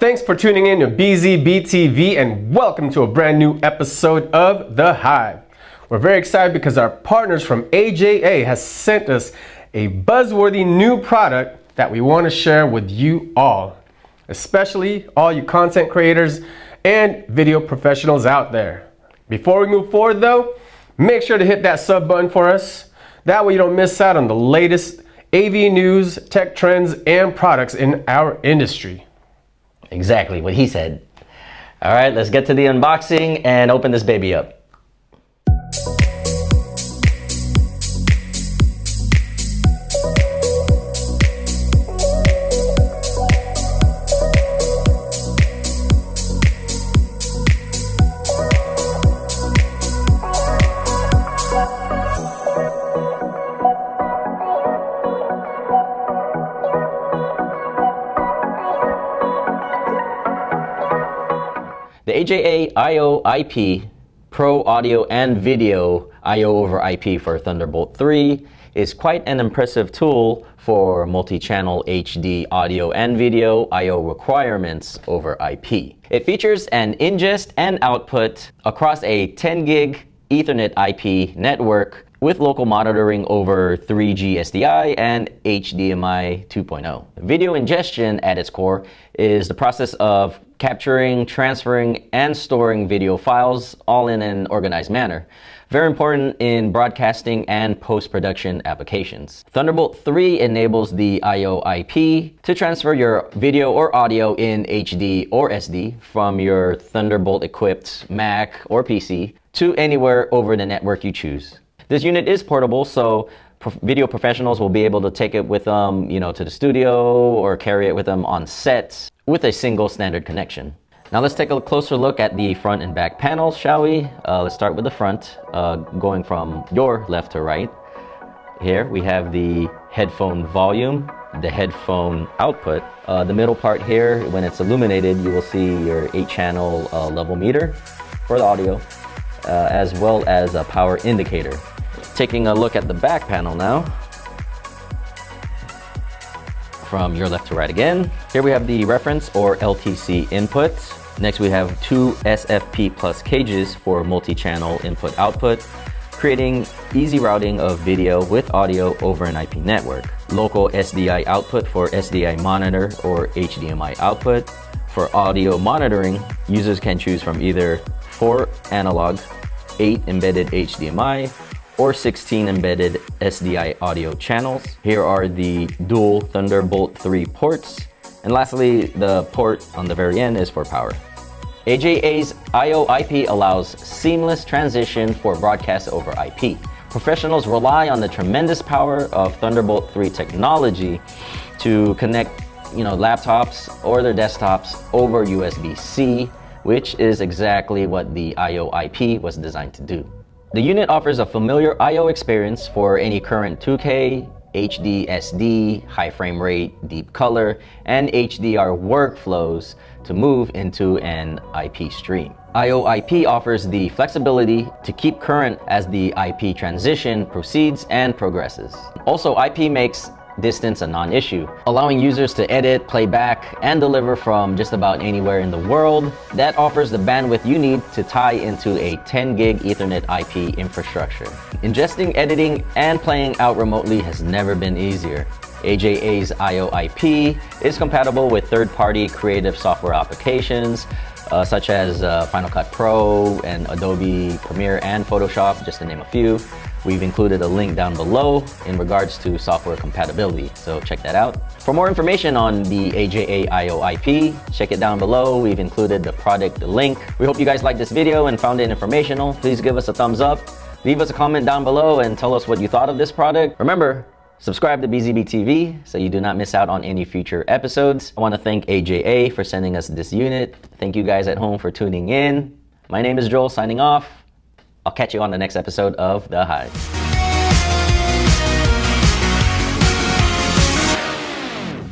Thanks for tuning in to BZBTV and welcome to a brand new episode of The Hive. We're very excited because our partners from AJA has sent us a buzzworthy new product that we want to share with you all, especially all you content creators and video professionals out there. Before we move forward though, make sure to hit that sub button for us. That way you don't miss out on the latest AV news, tech trends, and products in our industry. Exactly what he said. All right, let's get to the unboxing and open this baby up. The AJA Io IP Pro Audio and Video I/O over IP for Thunderbolt 3 is quite an impressive tool for multi-channel HD audio and video I/O requirements over IP. It features an ingest and output across a 10 gig Ethernet IP network with local monitoring over 3G SDI and HDMI 2.0. Video ingestion at its core is the process of capturing, transferring, and storing video files all in an organized manner. Very important in broadcasting and post-production applications. Thunderbolt 3 enables the Io IP to transfer your video or audio in HD or SD from your Thunderbolt equipped Mac or PC to anywhere over the network you choose. This unit is portable, so video professionals will be able to take it with them, you know, to the studio or carry it with them on set with a single standard connection. Now let's take a closer look at the front and back panels, shall we? Uh, let's start with the front, uh, going from your left to right. Here we have the headphone volume, the headphone output. Uh, the middle part here, when it's illuminated, you will see your 8-channel uh, level meter for the audio, uh, as well as a power indicator. Taking a look at the back panel now. From your left to right again. Here we have the reference or LTC input. Next we have two SFP plus cages for multi-channel input output, creating easy routing of video with audio over an IP network. Local SDI output for SDI monitor or HDMI output. For audio monitoring, users can choose from either 4 analog, 8 embedded HDMI, or 16 embedded SDI audio channels. Here are the dual Thunderbolt 3 ports. And lastly, the port on the very end is for power. AJA's Io IP allows seamless transition for broadcast over IP. Professionals rely on the tremendous power of Thunderbolt 3 technology to connect you know, laptops or their desktops over USB-C, which is exactly what the Io IP was designed to do. The unit offers a familiar I/O experience for any current 2K, HD, SD, high frame rate, deep color, and HDR workflows to move into an IP stream. Io IP offers the flexibility to keep current as the IP transition proceeds and progresses. Also, IP makes distance a non-issue, allowing users to edit, play back, and deliver from just about anywhere in the world. That offers the bandwidth you need to tie into a 10 gig Ethernet IP infrastructure. Ingesting, editing, and playing out remotely has never been easier. AJA's Io IP is compatible with third-party creative software applications, uh, such as uh, Final Cut Pro and Adobe Premiere and Photoshop, just to name a few. We've included a link down below in regards to software compatibility, so check that out. For more information on the AJA Io IP, check it down below. We've included the product link. We hope you guys liked this video and found it informational. Please give us a thumbs up. Leave us a comment down below and tell us what you thought of this product. Remember, Subscribe to BZB TV so you do not miss out on any future episodes. I want to thank AJA for sending us this unit. Thank you guys at home for tuning in. My name is Joel signing off. I'll catch you on the next episode of The Hive.